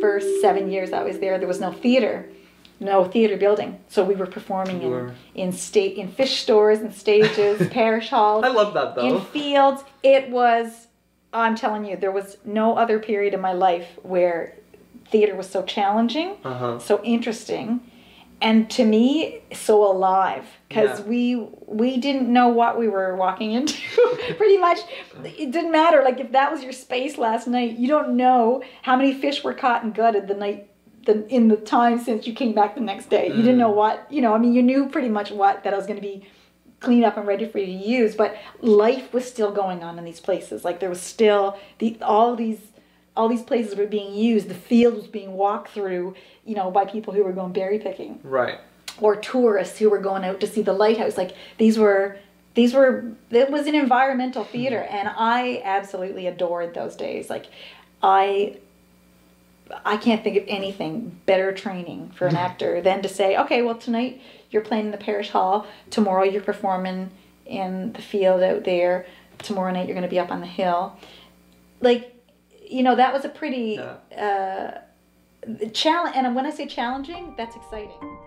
first seven years I was there, there was no theater, no theater building. So we were performing You in, were- in state in fish stores and stages, parish halls, I love that in though. fields. It was. I'm telling you, there was no other period in my life where theater was so challenging, Uh huh. so interesting, and to me so alive because Yeah. we we didn't know what we were walking into. Pretty much, it didn't matter. Like if that was your space last night, you don't know how many fish were caught and gutted the night. The, in the time since you came back the next day, you didn't know mm. what you know. I mean, you knew pretty much what that I was going to be clean up and ready for you to use but life was still going on in these places like there was still the all these all these places were being used the field was being walked through you know by people who were going berry picking. Right. or tourists who were going out to see the lighthouse. Like these were these were it was an environmental hmm. theater and i absolutely adored those days. Like i i can't think of anything better training for an actor than to say okay well tonight you're playing in the parish hall tomorrow you're performing in the field out there tomorrow night you're going to be up on the hill. Like you know that was a pretty uh challenge and when i say challenging that's exciting